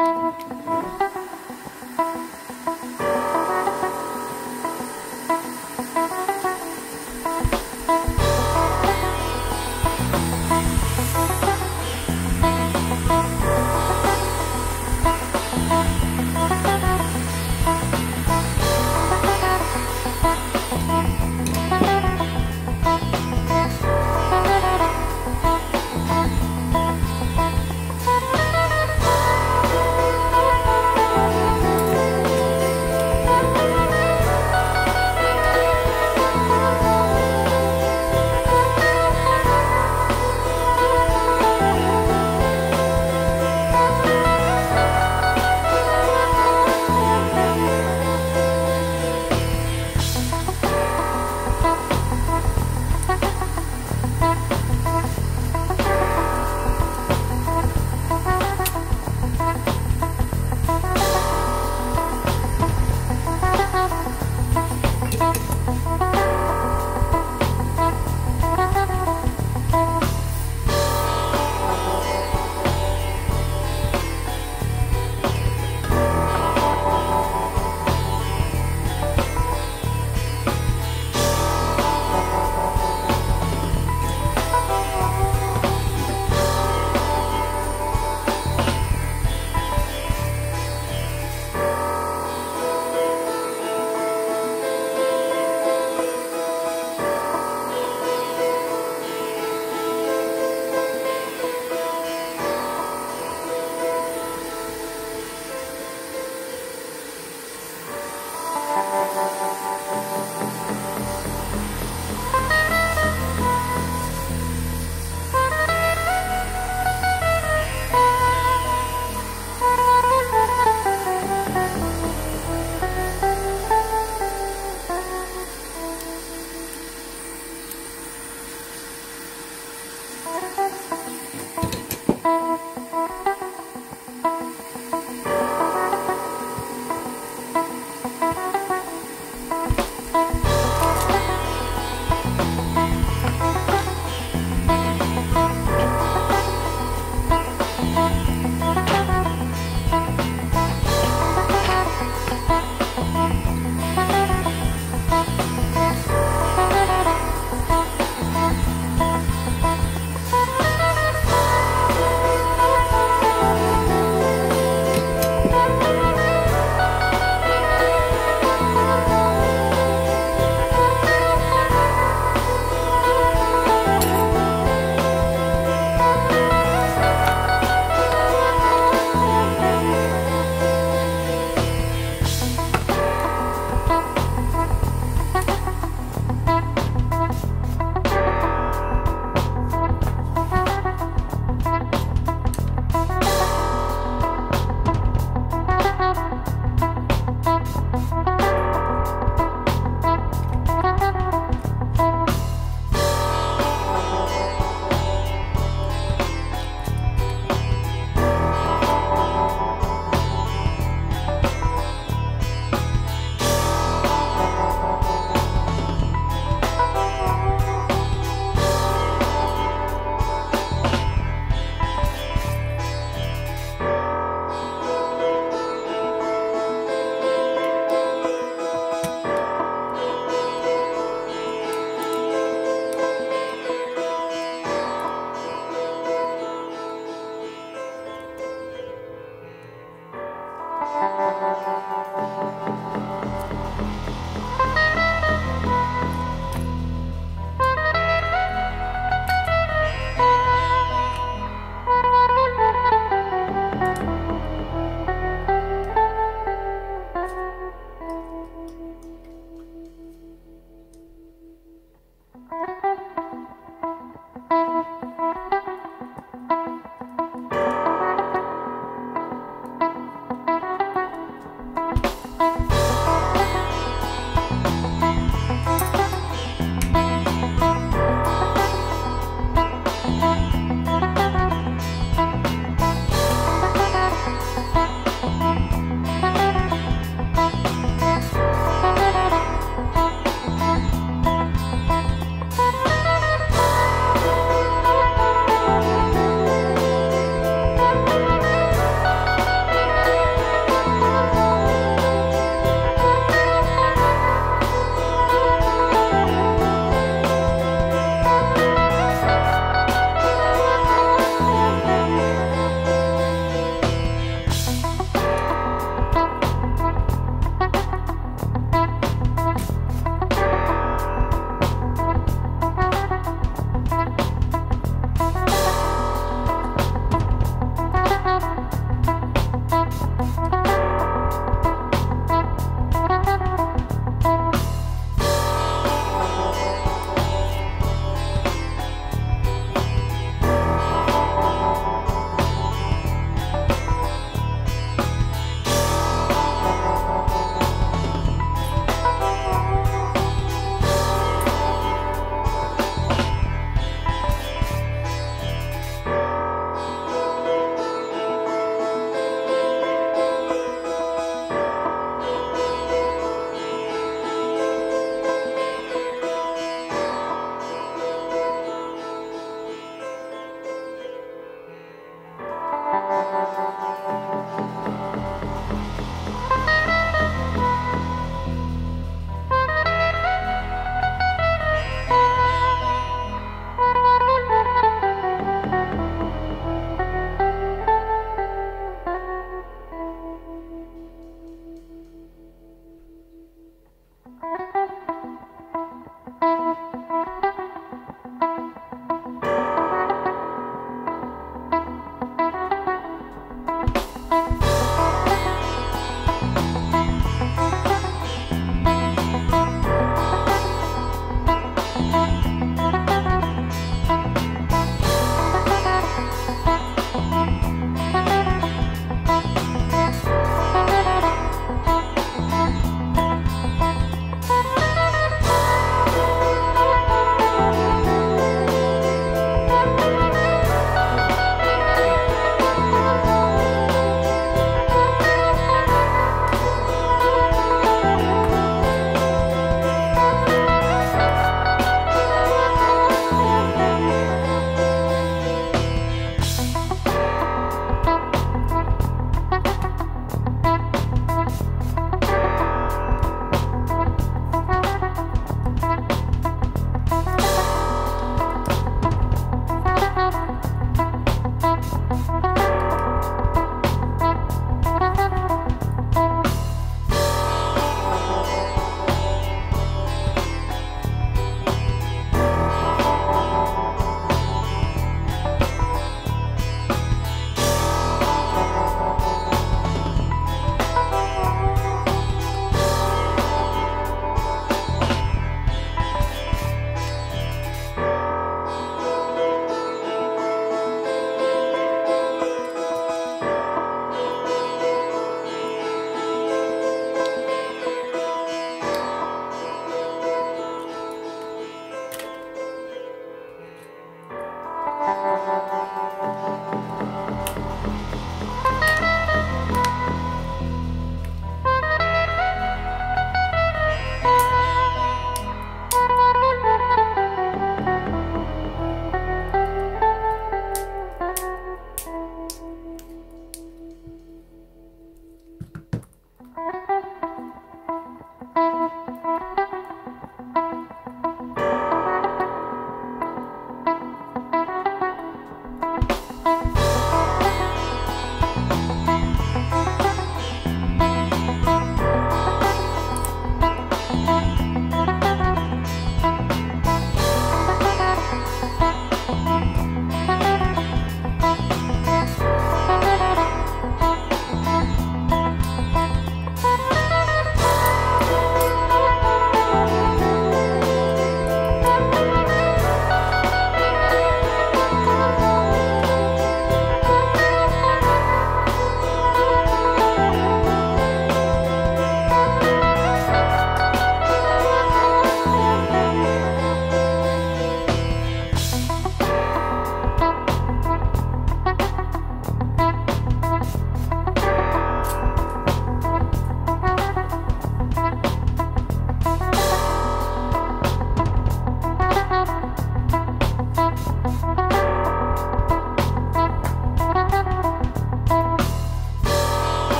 Música